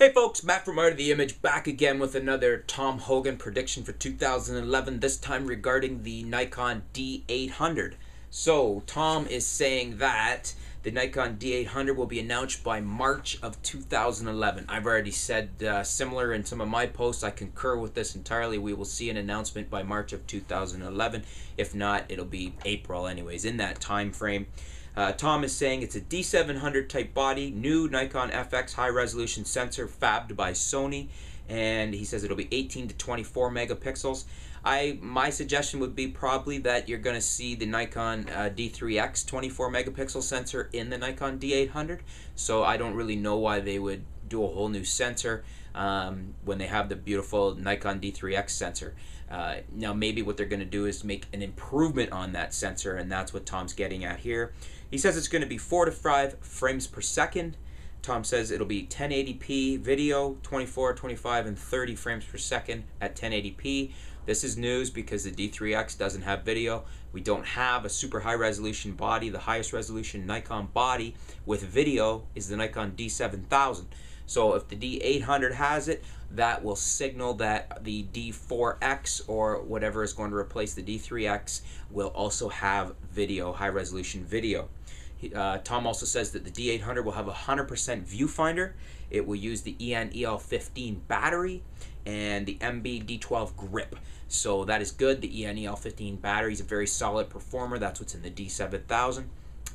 Hey folks, Matt from Art of the Image back again with another Thom Hogan prediction for 2011, this time regarding the Nikon D800. So, Thom is saying that the Nikon D800 will be announced by March of 2011. I've already said uh, similar in some of my posts. I concur with this entirely. We will see an announcement by March of 2011. If not, it'll be April anyways, in that time frame. Uh, Thom is saying it's a D700 type body, new Nikon FX high resolution sensor fabbed by Sony, and he says it'll be 18 to 24 megapixels. I my suggestion would be probably that you're going to see the Nikon uh, D3X 24 megapixel sensor in the Nikon D800. So I don't really know why they would do a whole new sensor um, when they have the beautiful Nikon D3X sensor. Uh, now maybe what they're going to do is make an improvement on that sensor, and that's what Thom's getting at here. He says it's going to be four to five frames per second. Thom says it'll be 1080p video, 24, 25, and 30 frames per second at 1080p. This is news because the D3X doesn't have video. We don't have a super high resolution body. The highest resolution Nikon body with video is the Nikon D7000. So if the D800 has it, that will signal that the D4X or whatever is going to replace the D3X will also have video, high resolution video. Uh, Thom also says that the D800 will have a 100% viewfinder. It will use the EN EL15 battery and the MB D12 grip. So that is good. The EN EL15 battery is a very solid performer. That's what's in the D7000.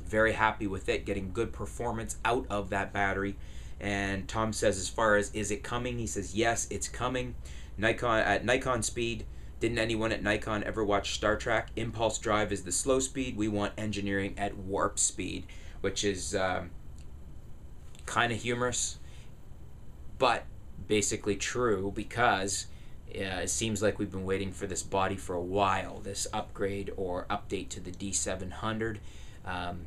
Very happy with it, getting good performance out of that battery. And Thom says, as far as is it coming, he says yes, it's coming. Nikon at Nikon speed. Didn't anyone at Nikon ever watch Star Trek? Impulse drive is the slow speed. We want engineering at warp speed, which is um, kind of humorous, but basically true because uh, it seems like we've been waiting for this body for a while, this upgrade or update to the D700. Um,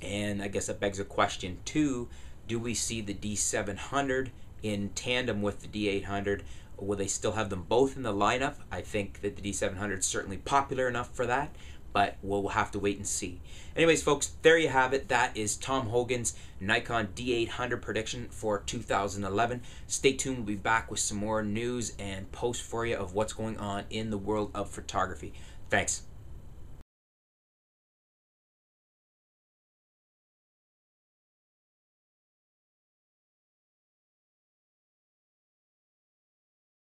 and I guess that begs a question too do we see the D700 in tandem with the D800? Will they still have them both in the lineup? I think that the D700 is certainly popular enough for that, but we'll have to wait and see. Anyways, folks, there you have it. That is Thom Hogan's Nikon D800 prediction for 2011. Stay tuned. We'll be back with some more news and posts for you of what's going on in the world of photography. Thanks.